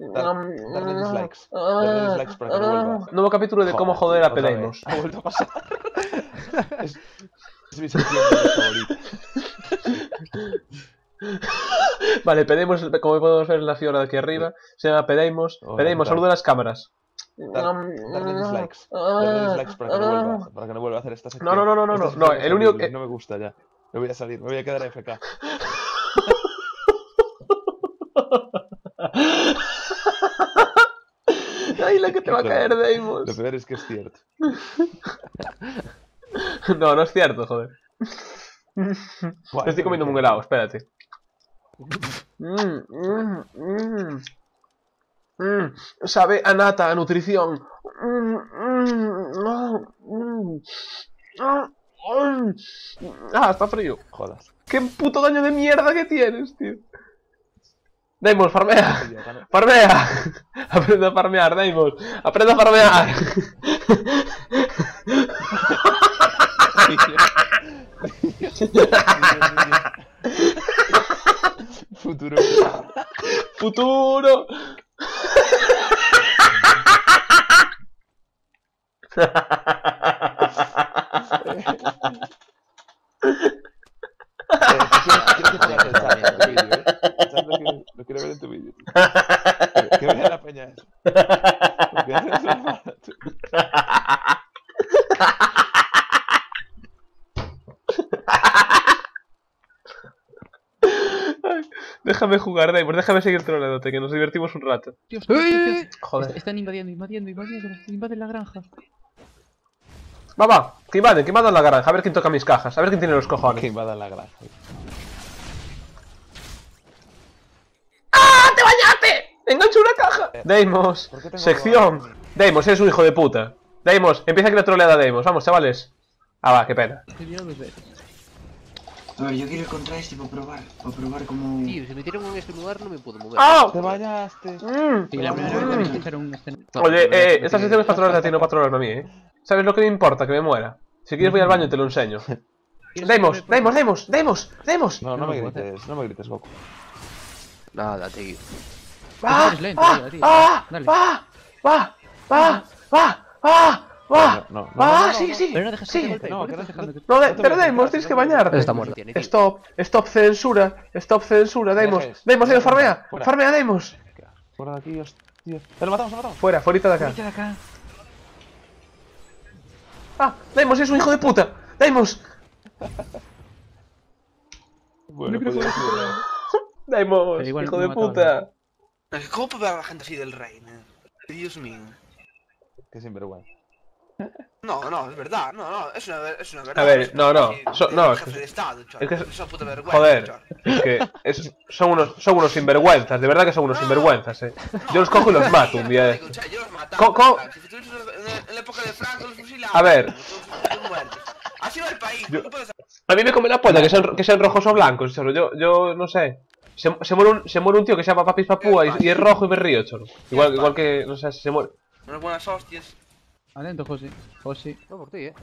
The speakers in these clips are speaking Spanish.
Darle dislikes. Darle dislikes para que no vuelva. Nuevo capítulo de cómo joder a. Pedemos. Ha vuelto a pasar. es, es mi sección favorita. Vale, Pedemos, como podemos ver en la fiora de aquí arriba, se llama ¿qué tal? saluda a las cámaras. Dar- darle dislikes. Darle dislikes para que no vuelva, para que no vuelva a hacer esta sección. No, no, no, no, no, no, el único que- No me gusta ya. Me voy a salir, me voy a quedar FK. Que te va a caer, Lo Deimos. peor es que es cierto. No, no es cierto, joder. Estoy comiendo un helado, espérate. Mm, mm, mm. Sabe a nata, a nutrición. Ah, está frío. Jodas. ¡Qué puto daño de mierda que tienes, tío! Deimos, farmea. ¡Farmea! Aprende a farmear, Deimos. Aprende a farmear. Futuro. Futuro. Quiero ver en tu vídeo. Que, vea la peña eso. Porque es normal, tú. Déjame jugar, Deimos. Déjame seguir troleándote, que nos divertimos un rato. Dios, Dios, Dios. Joder. Est- Están invadiendo, invadiendo, invadiendo. Invaden la granja. Va, va. Que invaden, que invadan la granja. A ver quién toca mis cajas. A ver quién tiene los cojones. Que invadan la granja. ¡Engancho una caja! Deimos, ¿por qué tengo sección. Deimos, eres un hijo de puta. Deimos, empieza aquí la troleada, Deimos. Vamos, chavales. Ah, va, qué pena. A ver, yo quiero ir contra este para probar, para probar cómo... Tío, si me tiran en este lugar no me puedo mover. ¡Ah! Te bañaste. Mm. Sí, la primera vez también dijeron un escenario. No, Oye, eh, esta no, sección es para trolearte a ti, no para trolearme a mí, eh. ¿Sabes lo que me importa? Que me muera. Si quieres voy al baño y te lo enseño. Deimos, Deimos, Deimos, Deimos, Deimos. No, no me grites, no me grites, Goku. Nada, tío. ¡Va! ¡Va! ¡Va! ¡Va! ¡Va! ¡Va! ¡Va! ¡Va! ¡Va! No, no, ¡Va! no, sí. Pero no dejes que Sí. te No, pero Deimos, tienes que bañarte. Está muerto. Stop, stop censura, stop censura, Deimos. Deimos, Deimos, farmea, farmea, Deimos. Fuera de aquí, hostia. ¡Eh, lo matamos, lo matamos! Fuera, fuera de acá. De acá. Ah, Deimos, es un hijo de puta. Deimos, Bueno. Deimos, hijo de puta. ¿Cómo puede ver a la gente así del rey? Dios mío. Qué sinvergüenza. No, no, es verdad. No, no, es una, es una verdad. A ver, no, no, so- es no, es jefe que- de Estado, es que- Es una puta vergüenza, Joder, es que es- son unos, son unos sinvergüenzas, de verdad que son unos sinvergüenzas, eh. Yo los cojo y los mato un día Digo, chaval, Yo los mataba. Chaval. Si estuvieses en la época de Franco, los fusilaban. A ver. Así va el país. Yo- no A mí me come la polla que sean, que sean rojos o blancos. Yo, yo no sé. Se, se, muere un, se muere un tío que se llama Papis Papúa y, y es rojo y me río, choro. Igual, igual que, no sé, se muere. unas buenas hostias. Atento, José. José. No, por ti, eh.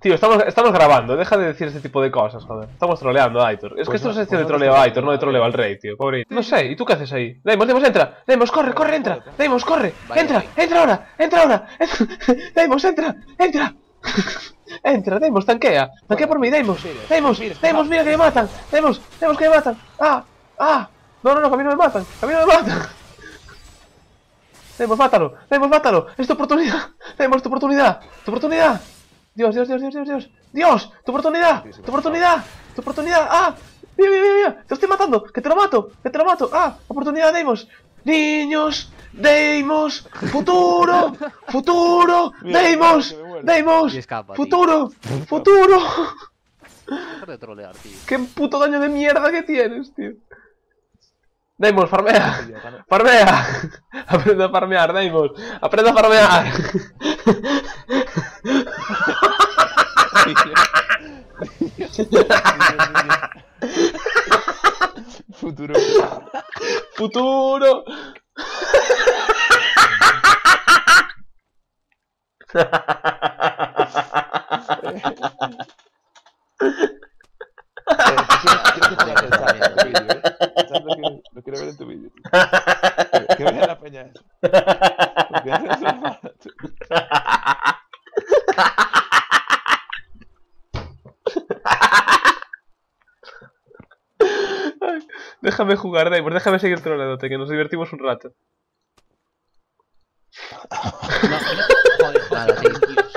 Tío, estamos, estamos grabando, deja de decir ese tipo de cosas, joder. Estamos troleando a Aitor. Es que Pues esto no- es sección de pues troleo a Aitor, no de troleo al rey, tío, pobre. No sé, ¿y tú qué haces ahí? Deimos, Deimos, entra. Deimos, corre, corre, entra. Deimos, corre. Entra, entra ahora, entra ahora. Deimos, entra, entra. Entra, Deimos, tanquea. Tanquea por mí, Deimos. Deimos, Deimos, mira que me matan. Deimos, Deimos que me matan. Ah, ah. No, no, no, que a mí no me matan. A mí no me matan. Deimos, mátalo. Deimos, mátalo. Es tu oportunidad. Deimos, tu oportunidad. Tu oportunidad. Dios, Dios, Dios, Dios, Dios, Dios. Dios, tu oportunidad. Tu oportunidad. Tu oportunidad. Ah. Mira, mira, mira. Te estoy matando. Que te lo mato. Que te lo mato. Ah, oportunidad, Deimos. Niños. Deimos. Futuro. Futuro. Deimos. Deimos. Futuro. Futuro. Qué puto daño de mierda que tienes, tío. Deimos, farmea. Farmea. Aprende a farmear, Deimos. Aprende a farmear. Futuro. Futuro. Eh, quiero, quiero que pongas el chat en tu vídeo, ¿eh? El chat lo quiero, lo quiero ver en tu vídeo. tío. Que, que vea eso? ¿Por qué haces eso, Mato? Déjame jugar, Deimos, déjame seguir troleándote, que nos divertimos un rato. No, no, joder. Dios.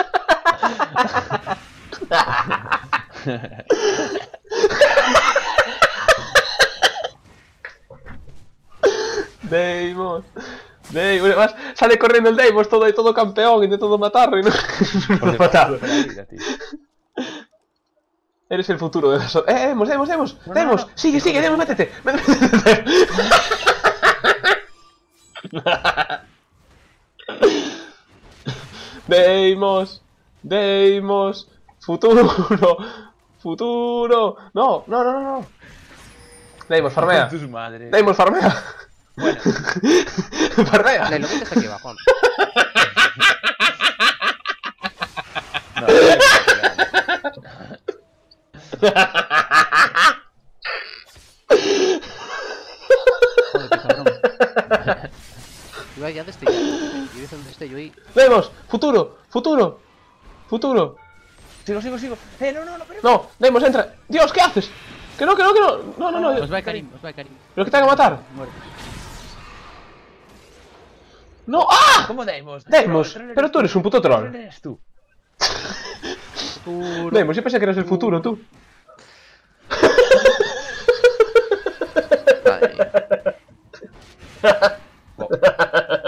Deimos. Deimos, además sale corriendo el Deimos todo y todo campeón, intentando matarlo y no, no Porque matarlo. pasa la vida, tío. Eres el futuro de las... ¡Eh, Deimos, Deimos, Deimos! No, no, ¡Deimos! no. ¡Sigue, sigue, Deimos, métete! ¡Métete! Deimos, Deimos, futuro, futuro. No, no, no, no, no. Deimos, farmea. Deimos, farmea. Bueno, farmea. Dale, lo metes aquí abajo. no, no, no, no. Joder, qué cabrón. Iba ya destellado. Yo ahí. Deimos, futuro, futuro, futuro. Sigo, sigo, sigo. Eh, no, no, no, pero. No, Deimos, entra. Dios, ¿qué haces? Que no, que no, que no. No, no, no. Os va Karim, os va Karim. Pero que te van a matar. No, ¡ah! ¿Cómo Deimos? Deimos, pero tú eres un puto troll. ¿Quién eres tú? Deimos, yo pensé que eras el futuro, tú. Madre mía. Oh,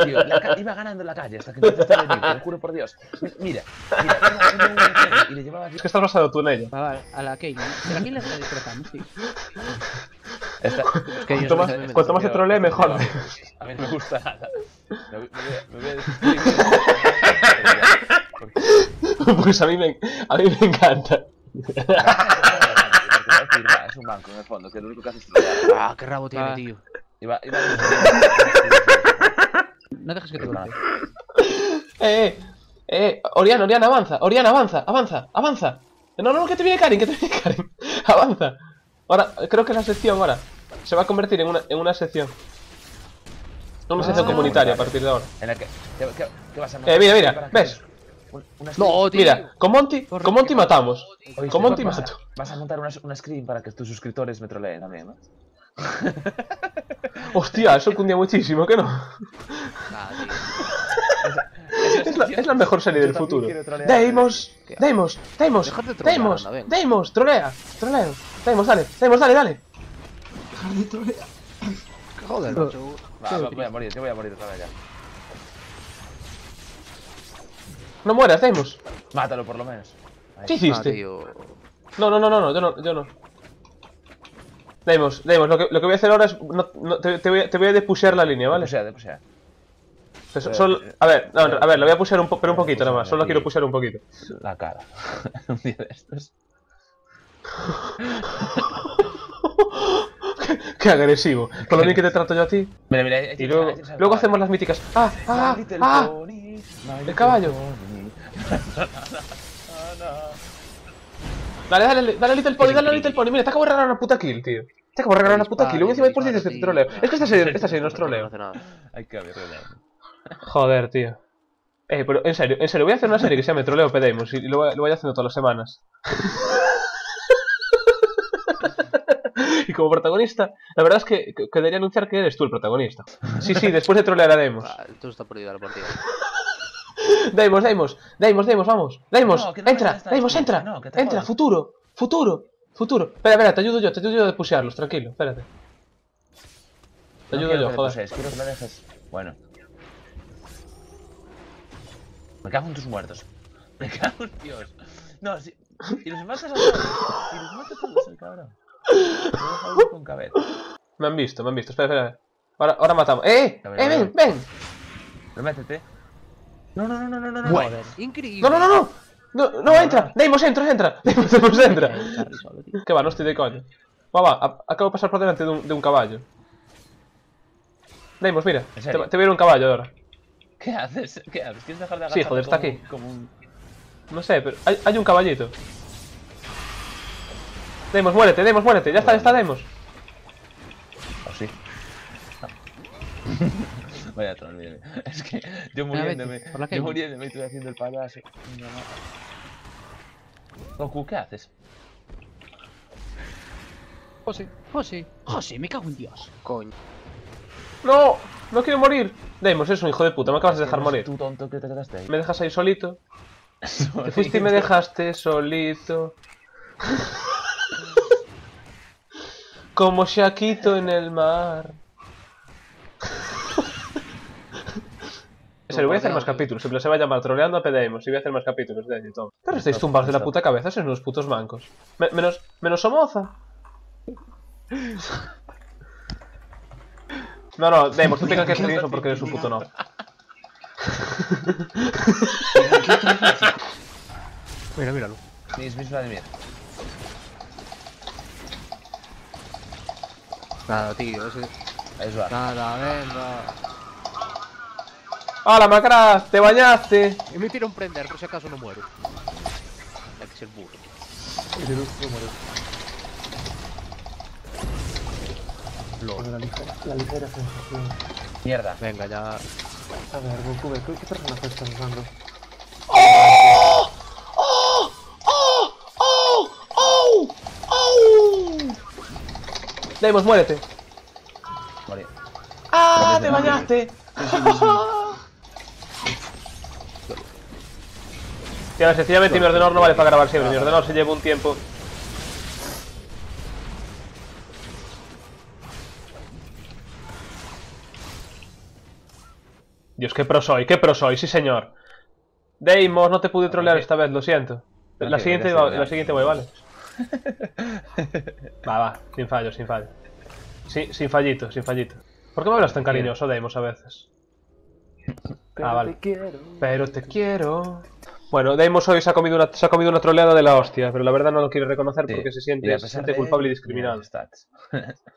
Tío, la iba ganando la calle hasta que empezaste a venir, te lo juro por Dios. Mira, mira, iba- iba calle y le llevaba Es que estás basado tú en ella. Va, a la Kane, ¿no? Pero aquí le está destrozando, sí. Esta... Es que Cuanto más, me- me- cuanto más se trolee, mejor. A mí no me gusta nada. Me voy, me a- me voy a despedir. Porque- Pues a mí me, a mí me encanta. va va, Es un banco en el fondo, que lo único que hace es. Ah, qué rabo tiene, Ah. tío. Iba, iba No dejes que te golpee. Eh, eh, eh, Oriana, Oriana, avanza, Oriana, avanza, avanza, avanza. No, no, que te viene Karin, que te viene Karin. Avanza. Ahora, creo que la sección ahora se va a convertir en una, en una sección. Una sección Ah. comunitaria a partir de ahora. En la que. ¿Qué, qué, qué vas a Eh, mira, mira, que- ¿ves? Una No, tío. Mira, con Monty, con Monty matamos. Oye, con Monty vas, mato. vas a montar una, una screen para que tus suscriptores me troleen también, ¿no? Hostia, eso cundia muchísimo, ¿que no? Nada, tío. Es la, es la mejor serie del futuro. trolear. Deimos, Deimos, Deimos, Deimos. Deimos, trolea, trolea. Deimos, dale, Deimos, dale, dale. Dejar de trolear. Joder, macho. Va, va, voy a morir, yo voy a morir otra vez ya. No mueras, Deimos. Mátalo por lo menos. ¿Qué Ah, hiciste? tío. No, no, no, no, no, yo no, yo no. Deimos, Deimos, lo que, lo que voy a hacer ahora es. no- no, te, te voy, a- te voy a depushear la línea, ¿vale? O sea, de- o sea. Pues solo- a ver, no, a ver, lo voy a pushear un, po- pero un poquito nada más, solo quiero pushear un poquito. La cara. un día de estos. qué, qué agresivo. Con lo bien que te trato yo a ti. Mira, mira, ahí Y luego, luego hacemos las míticas. ¡Ah! ¡Ah! ¡Ah! El caballo. Dale, dale, dale Little Pony, dale Little Pony. Mira, te acabo de regalar una puta kill, tío. Te acabo de regalar una puta kill. Un encima de por que te troleo. Es que esta serie, esta serie no es troleo. Hay que Joder, tío. Eh, pero en serio, en serio, voy a hacer una serie que se llame Troleo Pedemos y lo, voy- lo voy haciendo todas las semanas. y como protagonista, la verdad es que, que, que debería anunciar que eres tú el protagonista. Sí, sí, después de trolear. Ah, Esto está perdido la partida. Deimos, Deimos, Deimos, Deimos, vamos. Deimos, No, no entra, me Deimos, entra. no, entra, jodas. futuro, futuro, futuro. Espera, espera, te ayudo yo, te ayudo yo de pushearlos, tranquilo, espérate. Te ayudo yo, joder. pusees, quiero que lo dejes. Bueno. Me cago en tus muertos. Me cago en Dios. No, si. Y los matas a todos. Y los matas a todos, el cabrón. Me con cabeza. Me han visto, me han visto, espera, espera. Ahora, ahora matamos. ¡Eh! ¡Eh, ven, ven! Pero métete. No, no, no, no, no, no. no. Joder. Increíble. No, no, no, no. No, no, entra. Deimos, entra, entra. Deimos, Deimos, entra. Que va, no estoy de coño. Va, va, a- acabo de pasar por delante de un, de un caballo. Deimos, mira. ¿En Te, te voy a ir un caballo ahora. ¿Qué haces? ¿Qué haces? ¿Quieres dejar de Sí, agacharte joder, está como aquí. un- Como un. No sé, pero hay, hay un caballito. Deimos, muérete, Deimos, muérete. Ya está, ya está, Deimos. Oh, sí. Vaya troll, mira. Es que yo muriéndome, yo muriéndome y tú haciendo el payaso. Goku, ¿qué haces? José, José, José, me cago en Dios. Coño. ¡No! ¡No quiero morir! Deimos, es un hijo de puta, me acabas de dejar morir. Tú tonto que te quedaste ahí. Me dejas ahí solito. Te fuiste y me dejaste solito. Como Shaquito en el mar. En serio, voy a hacer más capítulos. Siempre se va a llamar Troleando a Pedemos y voy a hacer más capítulos de Tom. Pero estáis tumbados de la puta cabeza, sois unos putos mancos. Me- menos, menos Somoza. No, no, Demos, tú tengas que hacer eso porque eres un puto no. Mira, míralo. Mis, mis Vladimir. Nada, tío, ese... Eso va. Nada, venga. ¡Hala, Macras! ¡Te bañaste! Y me tira un prender, por si acaso no muero. Hay que ser burro. La ligera, la ligera sensación. Mierda. Venga, ya. A ver, Goku, ¿qué, qué personaje estás usando? Deimos, muérete. Morí. ¡Ah, te bañaste! Tío, sencillamente mi ordenador no vale para grabar siempre. Mi ordenador se lleva un tiempo. Dios, qué pro soy, qué pro soy, sí señor. Deimos, no te pude trolear esta vez, lo siento. La siguiente, la siguiente voy, vale. Va, va, sin fallo, sin fallo. Sí, sin fallito, sin fallito. ¿Por qué me hablas tan cariñoso, Deimos, a veces? Pero Ah, vale. te quiero. Pero te quiero. Bueno, Deimos hoy se ha comido una, se ha comido una troleada de la hostia, pero la verdad no lo quiere reconocer Sí. porque se siente, se siente culpable y discriminado.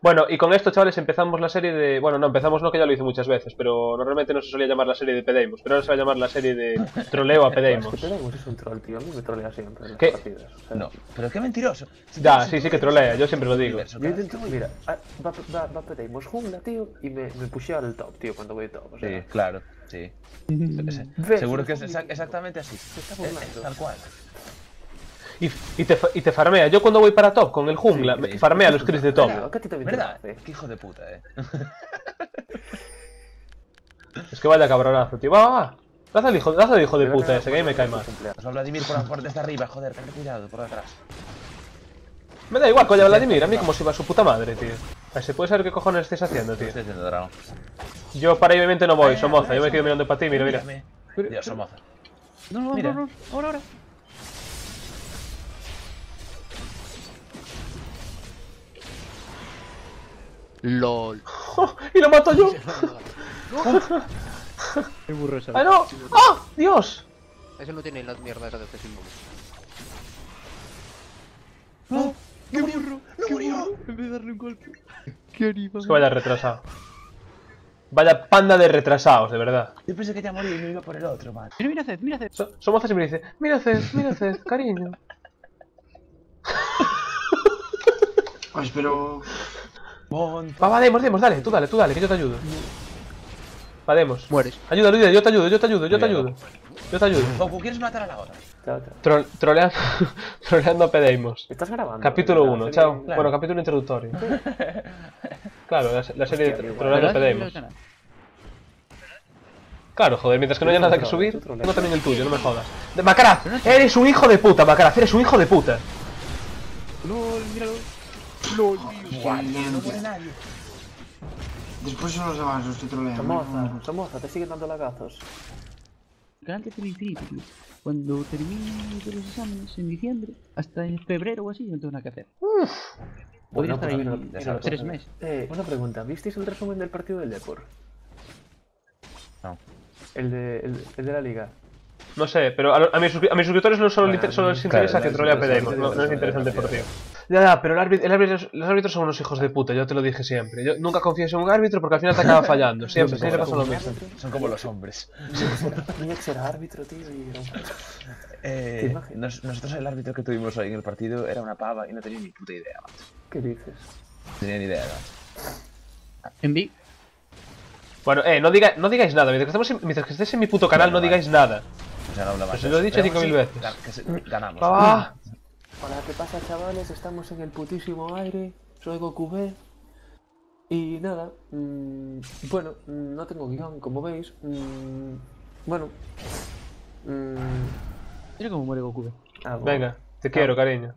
Bueno, y con esto, chavales, empezamos la serie de. Bueno, no, empezamos no, que ya lo hice muchas veces, pero normalmente no se solía llamar la serie de Pedeimus, pero ahora se va a llamar la serie de Troleo a Es que Pedeimus. Pedemos es un troll, tío. A mí me trolea siempre en las ¿Qué? partidas. o sea, No, pero qué mentiroso. Si Ya, sí, sí que trolea, yo siempre lo digo. Yo intento, mira, ah, va, va, va Pedemos jungla, tío, y me, me pushea al top, tío, cuando voy top. O sea, Sí, claro, sí. Ves, Seguro que es es exa- exactamente así. Se está Eh, eh, burlando. Tal cual. Y, y, te, fa- y te farmea. Yo cuando voy para top con el jungla, Sí, me farmea los cris de top. ¿Verdad? Qué hijo de puta, eh. Es que vaya cabronazo, tío. Va, va, va. Haz al hijo, haz al hijo de puta cagar ese, que ahí me cae va Vladimir por la parte desde arriba, joder, ten cuidado por detrás. Me da igual, coño, Vladimir, a mí como si va su puta madre, tío. A ver, ¿Se puede saber qué cojones estés haciendo, ¿Qué tío? estoy haciendo, dragón? Yo para ahí obviamente no voy, Somoza, yo me quedo mirando para ti, mira, mira. Dios, Somoza. No, no, Mira. no, no, ahora, ahora. LOL. ¡Y lo mato yo! Qué burro. ¡Ah, no! ¡Ah! ¡Dios! Ese no tiene la mierda esa de este símbolo. ¡Qué burro! ¡Qué burro! En vez de darle un golpe. ¡Qué animal! Es que vaya retrasado. Vaya panda de retrasados, de verdad. Yo pensé que ya morí y me iba por el otro, man. Mira, mira, Zed, mira, Zed. So- Somoza siempre dice, mira Ced, mira Ced, cariño. Pues pero. Va, va, Demos, Demos, dale, tú dale, tú dale, que yo te ayudo. Va, Demos. Mueres. Ayuda, ayuda, yo te ayudo, yo te ayudo, yo te ayudo. Yo te ayudo. Goku, ¿quieres matar a la otra? Chao, chao. Tro- troleando, troleando a Pedeimos. ¿Estás grabando? Capítulo La 1, serie- chao. Claro. Bueno, capítulo introductorio. Claro, la, la serie de Hostia, igual. troleando a. Pedeimos. Claro, joder, mientras que no haya nada que subir, tengo también el tuyo, no me jodas. De- Macaraz, eres un hijo de puta, Macaraz, eres un hijo de puta. LOL, míralo. LOL, Buah, tío, no muere nadie. Después son los demás los que trolean. Somoza, Somoza, te siguen dando lagazos. El infinito, tío. Cuando termine todos los exámenes en diciembre, hasta en febrero o así, no tengo nada que hacer. Podría Bueno, estar pues ahí ya mira, sabes. tres pues, meses. Eh, una pregunta, ¿visteis el resumen del partido del Depor? No. El de, el, el de la liga. No sé, pero a, mis, suscri- a mis suscriptores no solo, Bueno, les- solo les claro, interesa que trolea el no, no les interesa el partido. deportivo. Ya, ya, pero el árbitro, el árbitro- los árbitros son unos hijos de puta, yo te lo dije siempre. Yo nunca confíes en un árbitro porque al final te acaba fallando. Siempre, siempre pasa lo mismo. Son como los hombres. Mi ex era árbitro, tío, y era un- ¿Te Eh, nos- nosotros el árbitro que tuvimos hoy en el partido era una pava y no tenía ni puta idea, macho. ¿Qué dices? No tenía ni idea, macho. En Vi, Bueno, eh, no, diga, no digáis nada. Mientras que, estemos en- mientras que estéis en mi puto canal, no digáis nada. O sea, no habla más. Pues se lo he dicho Pero aún 5.000 así, veces. ga- que se- ganamos. Va. Hola, ¿qué pasa, chavales? Estamos en el putísimo aire. Soy Goku B. Y nada, mm, bueno, mm, no tengo guion, como veis. Mm, bueno. mm, Mira cómo muere Goku. algo. Venga, te quiero, cariño.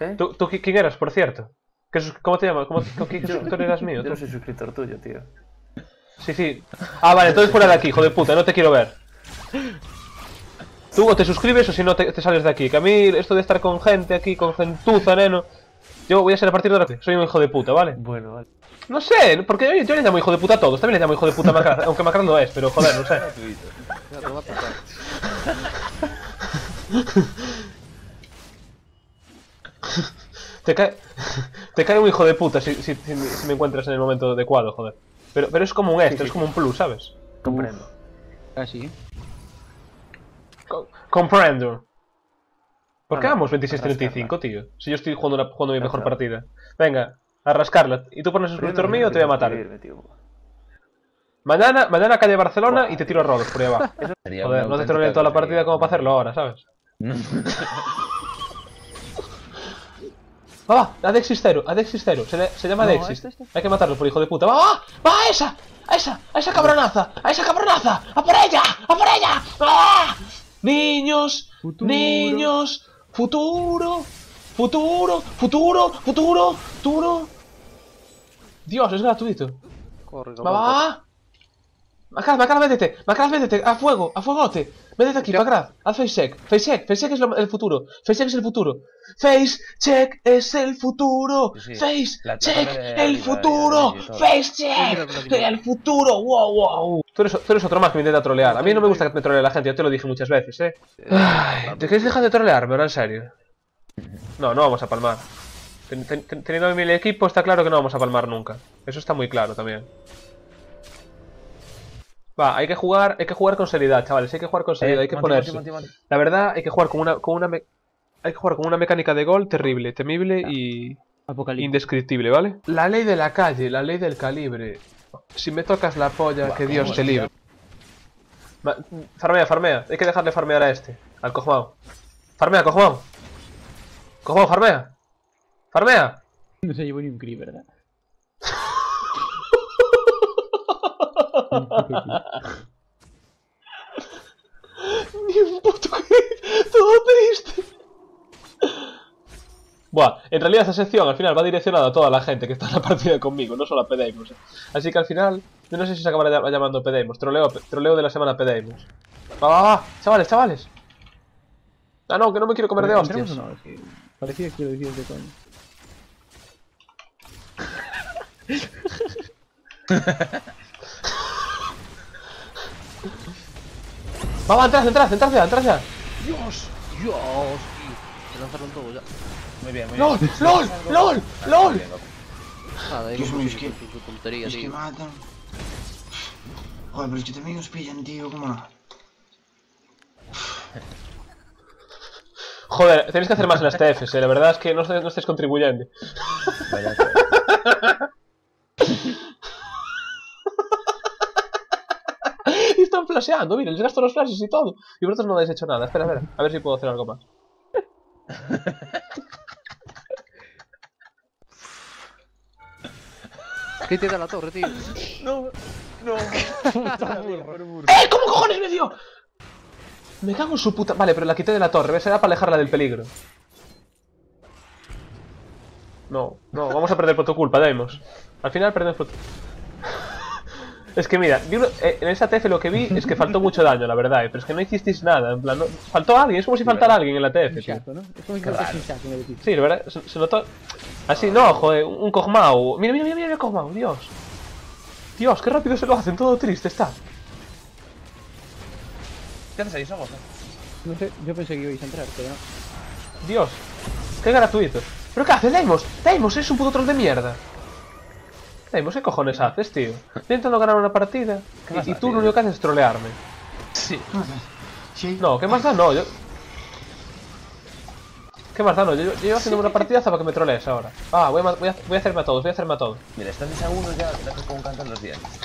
¿Eh? ¿Tú, tú qui- quién eras, por cierto? ¿Qué ¿Cómo te llamas? ¿Cómo, ¿Con qué Yo- suscriptor eras mío? Yo tú? no soy suscriptor tuyo, tío. Sí, sí. Ah, vale, entonces fuera de aquí, hijo de puta, no te quiero ver. Tú o te suscribes o si no te, te sales de aquí. Que a mí esto de estar con gente aquí, con gentuza, neno. Yo voy a ser a partir de ahora. Soy un hijo de puta, ¿vale? Bueno, vale. No sé, porque yo, yo le llamo hijo de puta a todos. También le llamo hijo de puta a Macron, aunque Macron no es, pero joder, no sé. Te cae, te cae un hijo de puta si, si, si, si me encuentras en el momento adecuado, joder. Pero, pero es como un extra, sí, es como un plus, ¿sabes? Comprendo. Casi, ¿eh? Co- comprendo. ¿Por qué vamos a 26-35, tío? Si yo estoy jugando, la- jugando mi mejor partida. Venga, a rascarla. Y tú pones el no mío o te voy a matar. Mañana, mañana calle Barcelona y te tiro a rodos por ahí abajo. Joder, no te troleé toda la partida como para hacerlo ahora, ¿sabes? Va, va, Adexis cero, Adexis cero, se, le- se llama No, Adexis. este, este. Hay que matarlo por hijo de puta. ¡Va, va! ¡Va a esa! ¡A esa! ¡A esa cabronaza! ¡A esa cabronaza! ¡A por ella! ¡A por ella! ¡Ah! Niños, Futuro. niños, futuro, futuro, futuro, futuro, futuro. Dios, es gratuito. Corre, Va, Macraz, Macraz, métete, Macraz, métete, a fuego, a fuegote. Métete aquí, Macraz, haz face check. Face check, face check es lo- el futuro. Face check es el futuro. Face check es el futuro. Sí, sí. Face La- check, de el futuro. de-. Face check, el futuro. Wow, wow. Tú eres, tú eres otro más que me intenta trolear. A mí no me gusta que me trolee la gente, ya te lo dije muchas veces, eh. Ay, ¿Te quieres dejar de trolearme ahora en serio? No, no vamos a palmar. Ten- ten- ten- Teniendo mi equipo está claro que no vamos a palmar nunca. Eso está muy claro también. Va, hay que jugar, hay que jugar con seriedad, chavales, hay que jugar con seriedad, Eh, hay que ponerse. La verdad, hay que jugar con una, con una me- hay que jugar con una mecánica de gol terrible, temible y Apocalipsis. indescriptible, ¿vale? La ley de la calle, la ley del calibre. Si me tocas la polla, que Dios te libre. Ma- farmea, farmea, hay que dejarle farmear a este, al cojmao. Farmea, cojmao. Cojmao, farmea. Farmea. No se llevó ni un cri, ¿verdad? Ni un puto todo triste. Buah, en realidad esta sección al final va direccionada a toda la gente que está en la partida conmigo, no solo a Pedemos. Así que al final, yo no sé si se acabará llam- llamando Pedemos, troleo, troleo de la semana Pedemos. Va, va, va, chavales, chavales. Ah, no, que no me quiero comer de ¿Entramos hostias. no? Es que parecía que lo decías de coño. Va, va, entrad, entrad, entrad ya, entrad ya. Dios, Dios, tío. Se lanzaron todo ya. Muy bien, muy bien. ¡LOL! ¡LOL! ¡LOL! ¡LOL! Bien, Goku. Nada, Dios mío, es que- Es que matan. Joder, pero es que también os pillan, tío, ¿cómo no? Joder, tenéis que hacer más en las TFs, eh. La verdad es que no, no estáis contribuyendo. Vaya, flasheando, miren, les gasto los flashes y todo. Y vosotros no habéis hecho nada. Espera, espera, a ver si puedo hacer algo más. ¿Qué te da la torre, tío? ¡Eh! ¿Cómo cojones me dio? Me cago en su puta. Vale, pero la quité de la torre, ¿ves? Era para alejarla del peligro. No, no, vamos a perder por tu culpa, Deimos. Al final perdemos por tu... Es que mira, uno- eh, en esa TF lo que vi es que faltó mucho daño, la verdad, eh, pero es que no hicisteis nada, en plan, no- faltó alguien, es como si faltara alguien en la TF, chato, ¿no? Es como si no un chato en el equipo. Sí, la verdad, se, se notó. Así, no, joder, un, Kog'Maw. Mira, mira, mira, mira el Kog'Maw, Dios. Dios, qué rápido se lo hacen, todo triste está. ¿Qué haces ahí, somos? No sé, yo pensé que ibais a entrar, pero no. Dios, qué gratuito. ¿Pero qué haces, Deimos? Deimos, eres un puto troll de mierda. Daimos, ¿qué cojones haces, tío? Intentando ganar una partida y, tú lo único que haces es trolearme. Sí. sí. No, ¿qué más da? No, yo... ¿Qué más da? No, yo, yo llevo haciendo una partida hasta para que me trolees ahora. Ah, voy a, hacerme a todos, voy a hacerme a todos. Mira, están a ya, la que puedo los dientes.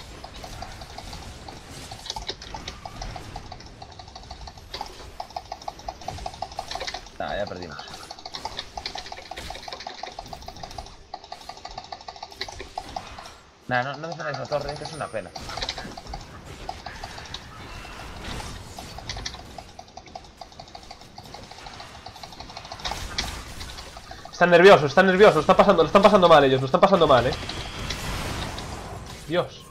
Ah, ya perdimos. No, no defendáis la torre, que es una pena. Están nerviosos, están nerviosos, lo están pasando, lo están pasando mal ellos, lo están pasando mal, eh. Dios.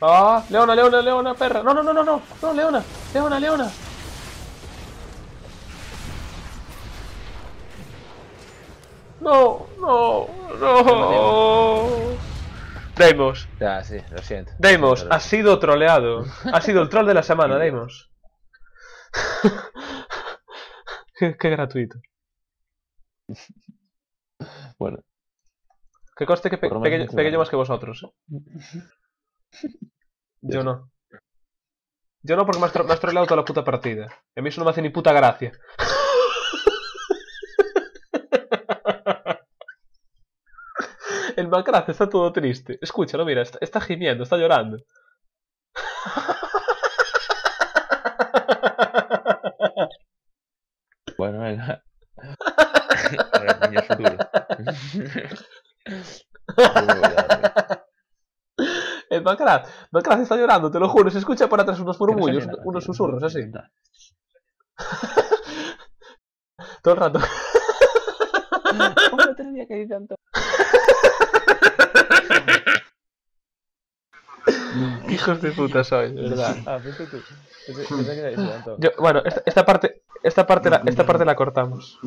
Ah, Leona, Leona, Leona, perra. No, no, no, no, no, no, Leona, Leona, Leona. No, no, no. Deimos, Ya, sí, lo siento. Deimos, has sido troleado. Has sido el troll de la semana, Deimos. qué, qué gratuito. Bueno, Que conste que pe pequeño más que vosotros. ¿eh? Yo no. Yo no porque me has, tro- me has troleado toda la puta partida. Y a mí eso no me hace ni puta gracia. El Macrath está todo triste. Escúchalo, mira, está, está gimiendo, está llorando. bueno, venga. Ahora niño futuro. El Macrath está llorando, te lo juro. Se escucha por atrás unos no murmullos, unos susurros así. Todo el rato. ¿Cómo día que hay tanto? Hijos de puta soy, de verdad. Ah, fuiste tú. Pensé, pensé que era. Yo- bueno, esta, esta parte, esta parte, la, esta parte la cortamos.